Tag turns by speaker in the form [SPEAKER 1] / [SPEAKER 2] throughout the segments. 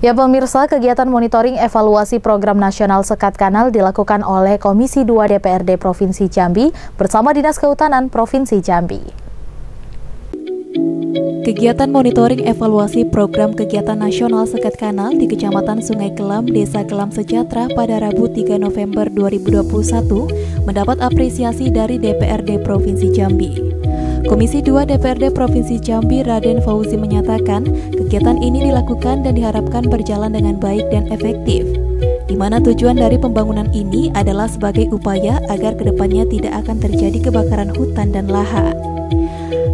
[SPEAKER 1] Ya pemirsa, kegiatan monitoring evaluasi program nasional Sekat Kanal dilakukan oleh Komisi 2 DPRD Provinsi Jambi bersama Dinas Kehutanan Provinsi Jambi.
[SPEAKER 2] Kegiatan monitoring evaluasi program kegiatan nasional Sekat Kanal di Kecamatan Sungai Kelam, Desa Kelam Sejahtera pada Rabu 3 November 2021 mendapat apresiasi dari DPRD Provinsi Jambi. Komisi 2 DPRD Provinsi Jambi Raden Fauzi menyatakan kegiatan ini dilakukan dan diharapkan berjalan dengan baik dan efektif di mana tujuan dari pembangunan ini adalah sebagai upaya agar ke depannya tidak akan terjadi kebakaran hutan dan lahan.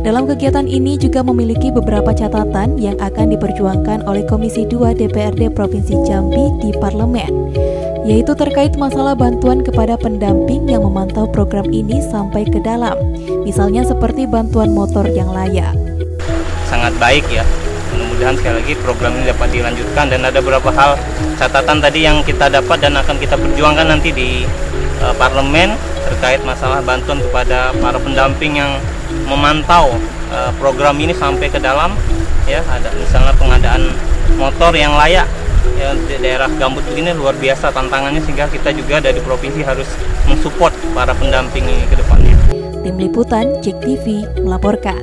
[SPEAKER 2] Dalam kegiatan ini juga memiliki beberapa catatan yang akan diperjuangkan oleh Komisi 2 DPRD Provinsi Jambi di Parlemen, yaitu terkait masalah bantuan kepada pendamping yang memantau program ini sampai ke dalam, misalnya seperti bantuan motor yang layak.
[SPEAKER 3] Sangat baik ya, mudah-mudahan sekali lagi program ini dapat dilanjutkan dan ada beberapa hal catatan tadi yang kita dapat dan akan kita perjuangkan nanti di uh, parlemen terkait masalah bantuan kepada para pendamping yang memantau uh, program ini sampai ke dalam ya. Ada misalnya pengadaan motor yang layak ya daerah gambut begini luar biasa tantangannya sehingga kita juga dari provinsi harus mensupport para pendamping ini ke depannya.
[SPEAKER 2] Tim Liputan, Cek TV melaporkan.